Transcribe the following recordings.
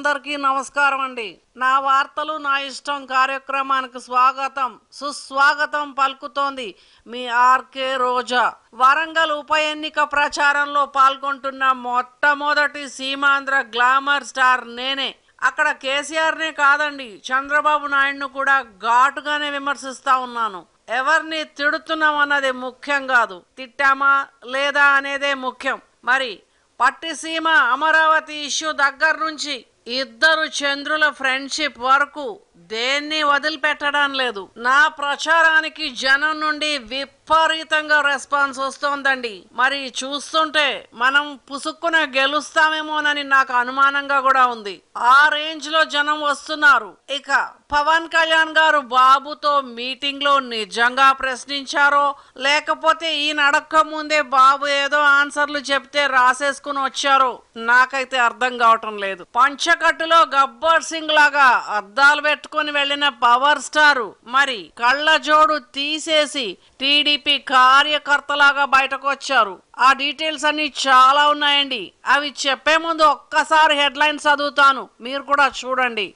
అందరికీ నమస్కారం అండి. నా వార్తలు నా ఇష్టం కార్యక్రమానికి స్వాగతం సుస్వాగతం పలుకుతోంది మీ ఆర్కే రోజా. వరంగల్ ఉప ఎన్నిక ప్రచారంలో పాల్గొంటున్న మొట్టమొదటి సీమాంధ్ర గ్లామర్ స్టార్ నేనే. అక్కడ కేసీఆర్నే కాదండి చంద్రబాబు నాయుడును కూడా ఘాటుగానే విమర్శిస్తా ఉన్నాను. ఎవరిని తిడుతున్నాం అన్నది ముఖ్యం కాదు. తిట్టామా లేదా అనేదే ముఖ్యం. మరి పట్టిసీమ అమరావతి ఇష్యూ దగ్గర నుంచి ఇద్దరు చంద్రుల ఫ్రెండ్షిప్ వరకు దేన్ని వదిలిపెట్టడం లేదు. నా ప్రచారానికి జనం నుండి విపరీతంగా రెస్పాన్స్ వస్తోందండి. మరి చూస్తుంటే మనం పుసుక్కున గెలుస్తామేమోనని నాకు అనుమానంగా కూడా ఉంది. ఆ రేంజ్లో జనం వస్తున్నారు. ఇక పవన్ కళ్యాణ్ గారు బాబుతో మీటింగ్లో నిజంగా ప్రశ్నించారో లేకపోతే ఈ నడక్క ముందే బాబు ఏదో ఆన్సర్లు చెప్తే రాసేసుకుని వచ్చారో నాకైతే అర్థం కావటం లేదు. పంచకట్టులో గబ్బర్ సింగ్ లాగా అద్దాలు పెట్టు పట్టుకొని వెళ్ళిన పవర్ స్టారు. మరి కళ్ళజోడు తీసేసి టీడీపీ కార్యకర్తలాగా బయటకు వచ్చారు ఆ డీటెయిల్స్ అన్ని చాలా ఉన్నాయండి. అవి చెప్పే ముందు ఒక్కసారి హెడ్లైన్స్ చదువుతాను. మీరు కూడా చూడండి.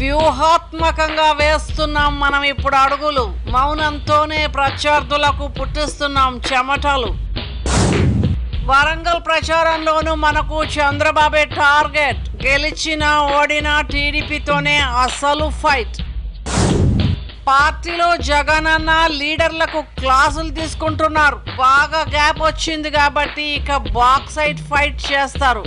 వ్యూహాత్మకంగా వేస్తున్నాం మనం ఇప్పుడు అడుగులు. మౌనంతోనే ప్రత్యర్థులకు పుట్టిస్తున్నాం చెమటలు. వరంగల్ ప్రచారంలోనూ మనకు చంద్రబాబే టార్గెట్. గెలిచిన ఓడిన టీడీపీతోనే అసలు ఫైట్. పార్టీలో జగనన్న లీడర్లకు క్లాసులు తీసుకుంటున్నారు. బాగా గ్యాప్ వచ్చింది కాబట్టి ఇక బాక్సైట్ ఫైట్ చేస్తారు.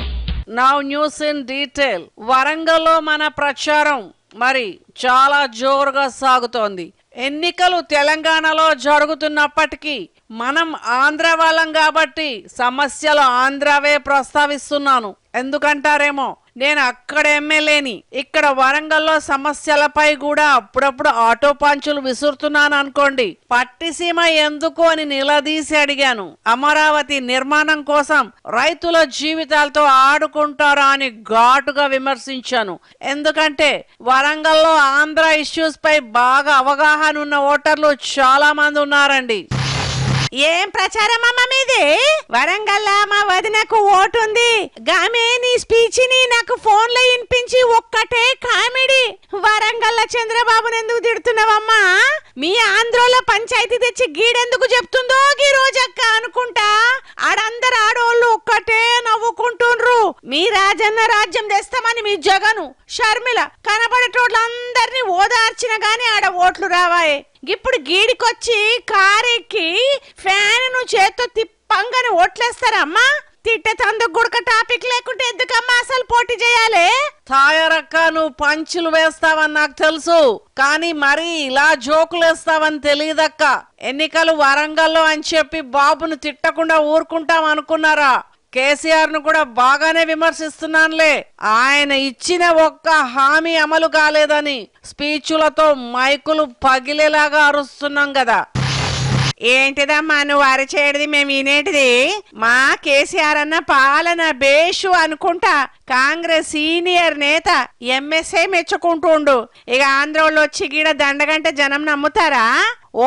Now news in detail. వరంగల్లో మన ప్రచారం మరి చాలా జోరుగా సాగుతోంది. ఎన్నికలు తెలంగాణలో జరుగుతున్నప్పటికీ మనం ఆంధ్ర వాళ్ళం కాబట్టి సమస్యలు ఆంధ్రవే ప్రస్తావిస్తున్నాను. ఎందుకంటారేమో నేను అక్కడ ఎమ్మెల్యేని. ఇక్కడ వరంగల్లో సమస్యలపై కూడా అప్పుడప్పుడు ఆటో పంచులు విసురుతున్నాను అనుకోండి. పట్టిసీమ ఎందుకు అని నిలదీసి అడిగాను. అమరావతి నిర్మాణం కోసం రైతుల జీవితాలతో ఆడుకుంటారా అని ఘాటుగా విమర్శించాను. ఎందుకంటే వరంగల్లో ఆంధ్ర ఇష్యూస్ పై బాగా అవగాహన ఉన్న ఓటర్లు చాలా మంది ఉన్నారండి. ఏం ప్రచారం అమ్మ మీది? వరంగల్ మా వదినకు ఓటుంది. గామే నీ స్పీచ్ని నాకు ఫోన్లో వినిపించి ఒక్కటే కామెడీ. వరంగల్ చంద్రబాబును ఎందుకు తిడుతున్నావమ్మా? మీ ఆంధ్రలో పంచాయతీ తెచ్చి గీడెందుకు చెప్తుందో గీ రోజక్క అనుకుంటా? ఆడందరు ఆడోళ్ళు ఒక్కటే నవ్వుకుంటుండ్రు. మీ రాజన్న రాజ్యం తెస్తామని మీ జగను షర్మిల కనబడేటోళ్ళందరినీ ఓదార్చిన గాని ఆడ ఓట్లు రావాయే. ఇప్పుడు గీడికొచ్చి కారెక్కి ఫ్యాన్ను చేత్తో తిప్పంగానే ఓట్లేస్తారమ్మా. తిట్టేతందుకు గుడక టాపిక్ లేకుంటే ఎందుకమ్మా అసలు పోటీ చేయాలి? తాయారక్క నువ్వు పంచులు వేస్తావని నాకు తెలుసు. కానీ మరి ఇలా జోకులు వేస్తావని తెలియదక్క ఎన్నికలు వరంగల్లో అని చెప్పి బాబును తిట్టకుండా ఊరుకుంటాం అనుకున్నారా? కేసీఆర్ను కూడా బాగానే విమర్శిస్తున్నానులే. ఆయన ఇచ్చిన ఒక్క హామీ అమలు కాలేదని స్పీచ్లతో మైకులు పగిలేలాగా అరుస్తున్నాం కదా ఏంటిదమ్మా నువ్వు అరచేయడిది మేము వినేటిది? మా కేసీఆర్ అన్న పాలన బేషు అనుకుంటా కాంగ్రెస్ సీనియర్ నేత ఎంఎస్ఏ మెచ్చుకుంటుండు ఇక ఆంధ్రోళ్ళు వచ్చి గీడ దండగంటే జనం నమ్ముతారా?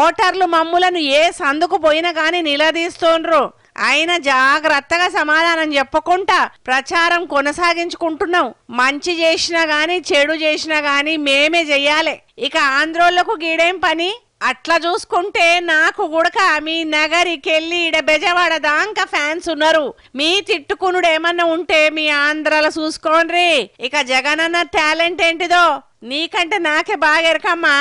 ఓటర్లు మమ్ములను ఏ సందుకు పోయినా కానీ నిలదీస్తుండ్రు. అయినా జాగ్రత్తగా సమాధానం చెప్పకుండా ప్రచారం కొనసాగించుకుంటున్నాం. మంచి చేసినా గాని చెడు చేసినా గాని మేమే చెయ్యాలి ఇక ఆంధ్రోళ్ళకు గీడేం పని? అట్లా చూసుకుంటే నాకు గుడక మీ నగరికెళ్ళి ఇడ బెజవాడ దాంక ఫ్యాన్స్ ఉన్నారు. మీ తిట్టుకునుడు ఏమన్నా ఉంటే మీ ఆంధ్రాలో చూసుకోండి. ఇక జగనన్న టాలెంట్ ఏంటిదో? నీకంటే నాకే బాగా ఎరకమ్మా.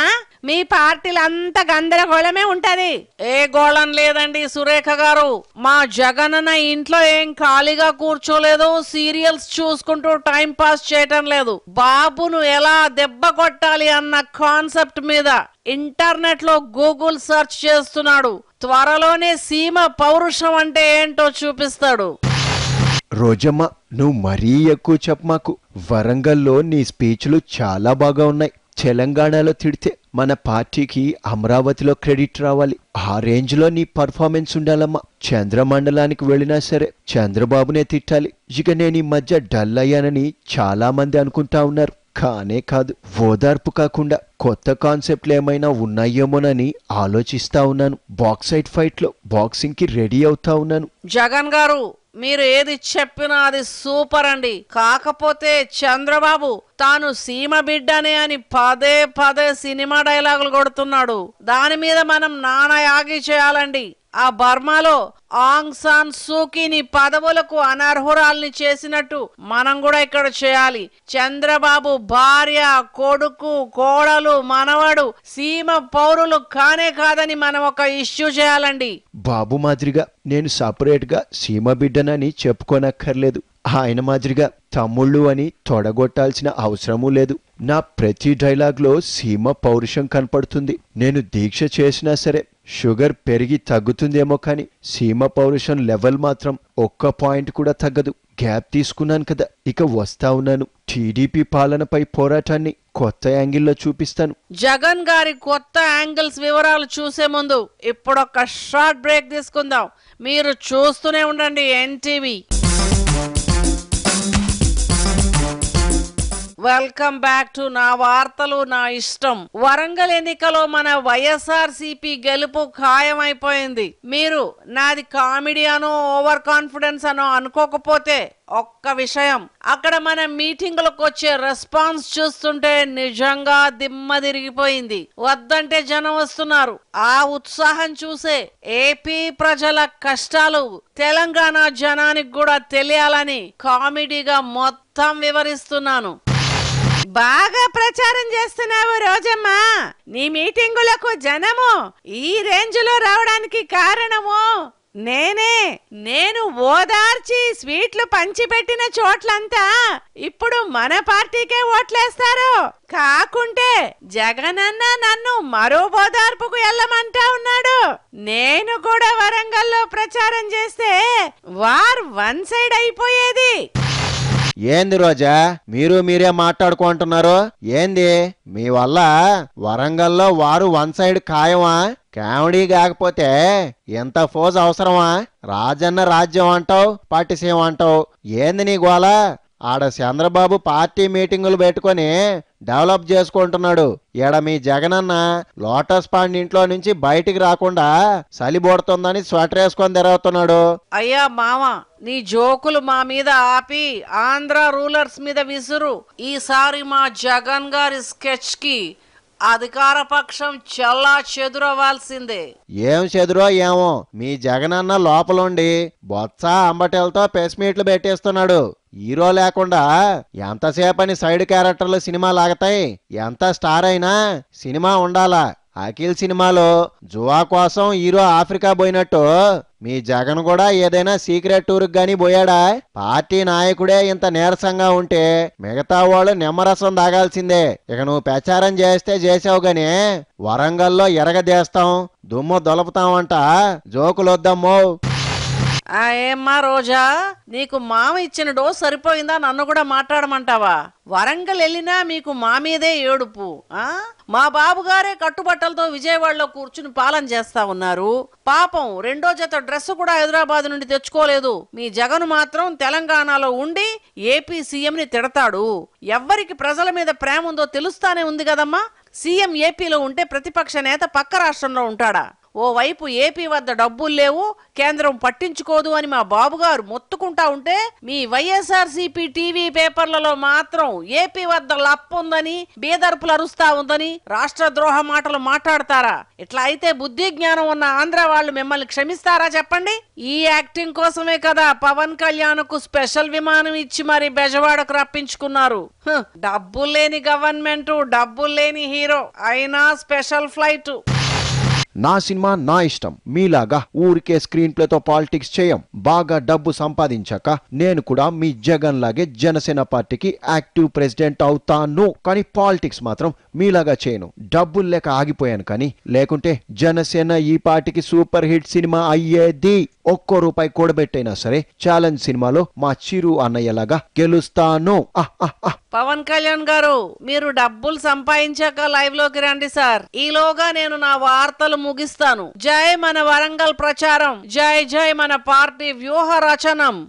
మీ పార్టీలు అంత గందరగోళమే ఉంటది. ఏ గోళం లేదండి సురేఖ గారు. మా జగనన్న ఇంట్లో ఏం ఖాళీగా కూర్చోలేదు. సీరియల్స్ చూసుకుంటూ టైం పాస్ చేయటం లేదు. బాబును ఎలా దెబ్బ కొట్టాలి అన్న కాన్సెప్ట్ మీద ఇంటర్నెట్లో గూగుల్ సెర్చ్ చేస్తున్నాడు. త్వరలోనే సీమ పౌరుషం అంటే ఏంటో చూపిస్తాడు. రోజమ్మ నువ్వు మరీ ఎక్కువ చెప్పమాకు వరంగల్లో నీ స్పీచ్లు చాలా బాగా ఉన్నాయి. తెలంగాణలో తిడితే మన పార్టీకి అమరావతిలో క్రెడిట్ రావాలి. ఆ రేంజ్లో నీ పర్ఫార్మెన్స్ ఉండాలమ్మా. చంద్రమండలానికి వెళ్ళినా సరే చంద్రబాబునే తిట్టాలి. ఇక నేను ఈ మధ్య డల్ అయ్యానని చాలామంది అనుకుంటా ఉన్నారు. కానే కాదు ఓదార్పు కాకుండా కొత్త కాన్సెప్ట్లు ఏమైనా ఉన్నాయేమోనని ఆలోచిస్తా ఉన్నాను. బాక్సైట్ ఫైట్లో బాక్సింగ్కి రెడీ అవుతా ఉన్నాను. జగన్ గారు మీరు ఏది చెప్పినా అది సూపర్ అండి. కాకపోతే చంద్రబాబు తాను సీమ బిడ్డనే అని పదే పదే సినిమా డైలాగులు కొడుతున్నాడు. దాని మీద మనం నానా యాగి చేయాలండి. ఆ బర్మాలో ఆంగ్ సాన్ సూకీని పదవులకు అనర్హురాల్ని చేసినట్టు మనం కూడా ఇక్కడ చేయాలి. చంద్రబాబు భార్య కొడుకు కోడలు మనవడు సీమ పౌరులు కానే కాదని మనం ఒక ఇష్యూ చేయాలండి. బాబు మాదిరిగా నేను సపరేట్గా సీమ బిడ్డనని చెప్పుకోనక్కర్లేదు. ఆయన మాదిరిగా తమ్ముళ్ళు అని తొడగొట్టాల్సిన అవసరమూ లేదు. నా ప్రతి డైలాగ్లో సీమ పౌరుషం కనపడుతుంది. నేను దీక్ష చేసినా సరే షుగర్ పెరిగి తగ్గుతుందేమో కానీ సీమ పౌరుషం లెవెల్ మాత్రం ఒక్క పాయింట్ కూడా తగ్గదు. గ్యాప్ తీసుకున్నాను కదా ఇక వస్తా ఉన్నాను. టీడీపీ పాలనపై పోరాటాన్ని కొత్త యాంగిల్లో చూపిస్తాను. జగన్ గారి కొత్త యాంగిల్స్ వివరాలు చూసే ముందు ఇప్పుడు ఒక షార్ట్ బ్రేక్ తీసుకుందాం. మీరు చూస్తూనే ఉండండి ఎన్టీవీ. వెల్కమ్ బ్యాక్ టు నా వార్తలు నా ఇష్టం. వరంగల్ ఎన్నికలో మన వైఎస్ఆర్ సిపి గెలుపు ఖాయమైపోయింది. మీరు నాది కామెడీ అనో ఓవర్ కాన్ఫిడెన్స్ అనో అనుకోకపోతే ఒక్క విషయం. అక్కడ మన మీటింగులకు వచ్చే రెస్పాన్స్ చూస్తుంటే నిజంగా దిమ్మ తిరిగిపోయింది. వద్దంటే జనం వస్తున్నారు. ఆ ఉత్సాహం చూసే ఏపీ ప్రజల కష్టాలు తెలంగాణ జనానికి కూడా తెలియాలని కామెడీగా మొత్తం వివరిస్తున్నాను. బాగా ప్రచారం చేస్తున్నావు రోజమ్మా. నీ మీటింగులకు జనము ఈ రేంజ్లో రావడానికి కారణము నేనే. నేను ఓదార్చి స్వీట్లు పంచిపెట్టిన చోట్లంతా ఇప్పుడు మన పార్టీకే ఓట్లేస్తారు. కాకుంటే జగనన్న నన్ను మరో ఓదార్పుకు వెళ్ళమంటా ఉన్నాడు. నేను కూడా వరంగల్లో ప్రచారం చేస్తే వార్ వన్ సైడ్ అయిపోయేది. ఏంది రోజా? మీరు మీరే మాట్లాడుకుంటున్నారు? ఏంది? మీ వల్ల వరంగల్లో వారు వన్ సైడ్ ఖాయమా? కామెడీ కాకపోతే ఎంత ఫోజ్ అవసరమా? రాజన్న రాజ్యం అంటావు పాటిసేమంటావు ఏంది నీ గోల? ఆడ చంద్రబాబు పార్టీ మీటింగులు పెట్టుకొని డెవలప్ చేసుకుంటున్నాడు. ఈడ మీ జగనన్న లోటస్ పాండ్ ఇంట్లో నుంచి బయటికి రాకుండా సలిబోడుతుందని స్వెటర్ వేసుకొని తిరుగుతున్నాడు. అయ్యా మామ నీ జోకులు మా మీద ఆపి ఆంధ్ర రూలర్స్ మీద విసురు. ఈసారి మా జగన్ గారి స్కెచ్కి అధికార పక్షం చల్లా చెదురవ్వాల్సిందే. ఏం చెదురో ఏమో? మీ జగనన్న లోపలుండి బొత్స అంబటెలతో ప్రెస్ మీట్లు పెట్టేస్తున్నాడు. హీరో లేకుండా ఎంతసేపని సైడ్ క్యారెక్టర్లు సినిమా లాగతాయి? ఎంత స్టార్ అయినా సినిమా ఉండాలా? అఖిల్ సినిమాలో జువా కోసం హీరో ఆఫ్రికా పోయినట్టు. మీ జగన్ కూడా ఏదైనా సీక్రెట్ టూర్కి గాని పోయాడా? పార్టీ నాయకుడే ఇంత నీరసంగా ఉంటే మిగతా వాళ్ళు నిమ్మరసం తాగాల్సిందే. ఇక నువ్వు ప్రచారం చేస్తే చేసావు గాని వరంగల్లో ఎరగదేస్తాం దుమ్ము దొలపుతామంట. జోకులొద్దమ్మో. ఆ ఏమ్మా రోజా నీకు మామ ఇచ్చిన డోస్ సరిపోయిందా? నన్ను కూడా మాట్లాడమంటావా? వరంగల్ వెళ్ళినా మీకు మా మీదే ఏడుపు ఆ? మా బాబుగారే కట్టుబట్టలతో విజయవాడలో కూర్చుని పాలన చేస్తా ఉన్నారు. పాపం రెండో జత డ్రెస్ కూడా హైదరాబాద్ నుండి తెచ్చుకోలేదు. మీ జగన్ మాత్రం తెలంగాణలో ఉండి ఏపీ సీఎం ని తిడతాడు. ఎవ్వరికి ప్రజల మీద ప్రేమ ఉందో తెలుస్తానే ఉంది కదమ్మా. సీఎం ఏపీలో ఉంటే ప్రతిపక్ష నేత పక్క రాష్ట్రంలో ఉంటాడా? ఓవైపు ఏపీ వద్ద డబ్బులు లేవు కేంద్రం పట్టించుకోదు అని మా బాబుగారు మొత్తుకుంటా ఉంటే మీ వైఎస్ఆర్సీపీ టీవీ పేపర్లలో మాత్రం ఏపీ వద్ద లప్పుందని బీదర్పులు అరుస్తా ఉందని రాష్ట్ర ద్రోహ మాటలు మాట్లాడతారా? ఇట్లా అయితే బుద్ధి జ్ఞానం ఉన్న ఆంధ్ర వాళ్ళు మిమ్మల్ని క్షమిస్తారా చెప్పండి? ఈ యాక్టింగ్ కోసమే కదా పవన్ కళ్యాణ్కు స్పెషల్ విమానం ఇచ్చి మరి బెజవాడకు రప్పించుకున్నారు. డబ్బులు లేని గవర్నమెంట్ డబ్బులు లేని హీరో అయినా స్పెషల్ ఫ్లైట్. నా సినిమా నా ఇష్టం. మీలాగా ఊరికే స్క్రీన్ ప్లేతో పాలిటిక్స్ చేయం. బాగా డబ్బు సంపాదించాక నేను కూడా మీ జగన్ లాగే జనసేన పార్టీకి యాక్టివ్ ప్రెసిడెంట్ అవుతాను. కానీ పాలిటిక్స్ మాత్రం మీలాగా చేయను. డబ్బులు లేక ఆగిపోయాను కానీ లేకుంటే జనసేన ఈ పార్టీకి సూపర్ హిట్ సినిమా అయ్యేది. ఒక్కో రూపాయి కూడబెట్టైనా సరే ఛాలెంజ్ సినిమాలో మా చిరు అన్నయ్యలాగా గెలుస్తాను. ఆహ్ ఆహ్ పవన్ కళ్యాణ్ గారు మీరు డబ్బులు సంపాదించాక లైవ్లోకి రండి సార్. ఈలోగా నేను నా వార్తలు ముగిస్తాను. జై మన వరంగల్ ప్రచారం. జై జై మన పార్టీ వ్యూహ రచనం.